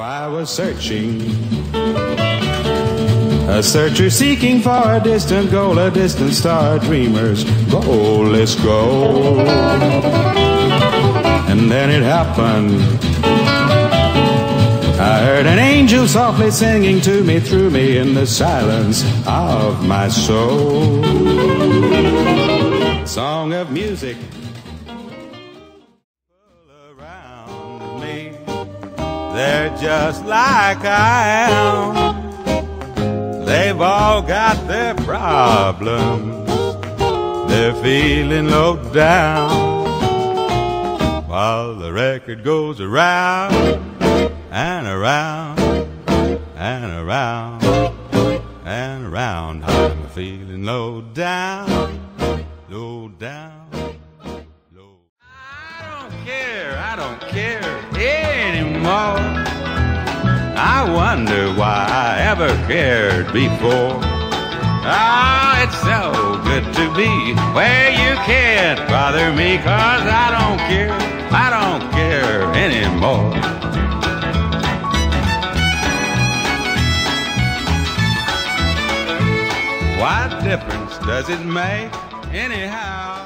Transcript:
I was searching. A searcher seeking for a distant goal, a distant star, dreamers goalless goal. And then it happened. I heard an angel softly singing to me, through me in the silence of my soul. Song of music They're just like I am. They've all got their problems. They're feeling low down. While the record goes around and around and around and around. I'm feeling low down, low down, low. I don't care, I don't care wonder why I ever cared before. Ah, it's so good to be where you can't bother me, cause I don't care, I don't care anymore. What difference does it make anyhow?